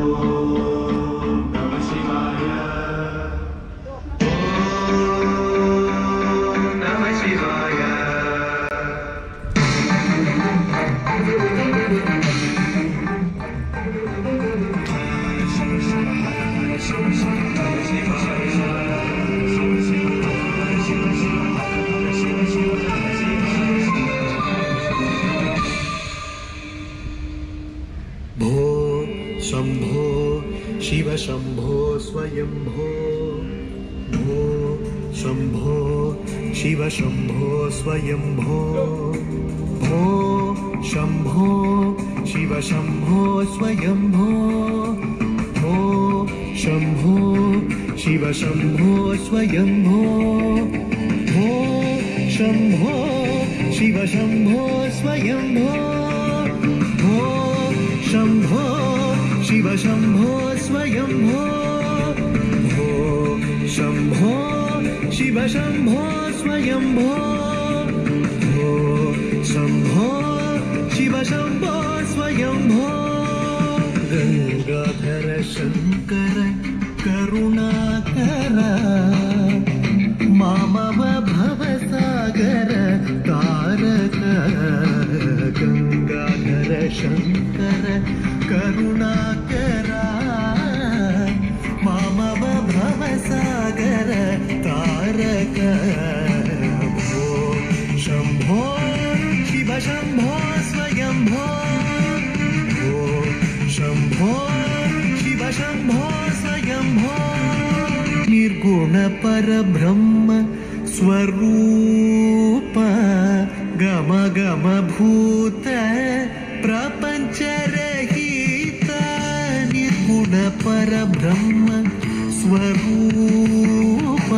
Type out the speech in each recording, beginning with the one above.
Oh. शम्भो शिव शम्भो स्वयम्भो। भो शम्भो शिव शम्भो स्वयम्भो। भो शम्भो शिव शम्भो स्वयम्भो। भो शम्भो शिव शम्भो स्वयम्भो। भो शम्भो शिव शम्भो स्वयम्भो शिव शम्भो स्वयम्भो भो शम्भो शिव शम्भो स्वयम्भो भो भो शम्भो शिव शंभो शम्भो स्वयम्भो गङ्गाधर शङ्कर करुणाकर मामव भवसागर तारक गङ्गाधर शङ्कर करुणाकर मामव भवसागर तारक शम्भो शिव शम्भो स्वयम्भो शम्भो शिव शम्भो स्वयम्भो निर्गुण परब्रह्म स्वरूप गम गम भूत प्रपञ्चरहित निर्गुण गुण परब्रह्म स्वरूप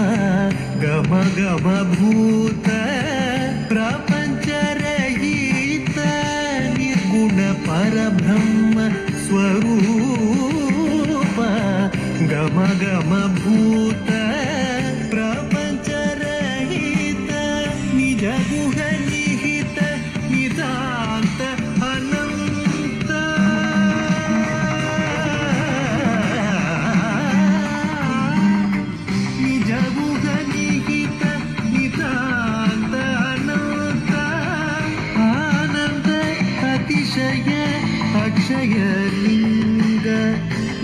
गम गमभूत प्रपञ्च रहीतनि गुण परब्रह्म स्वरूप गमगम भूत। अक्षयलिङ्ग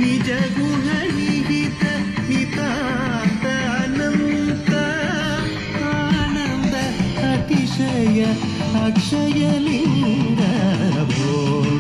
निजगुणनिहित नितान्त अनन्त आनन्द अतिशय अक्षयलिङ्ग भो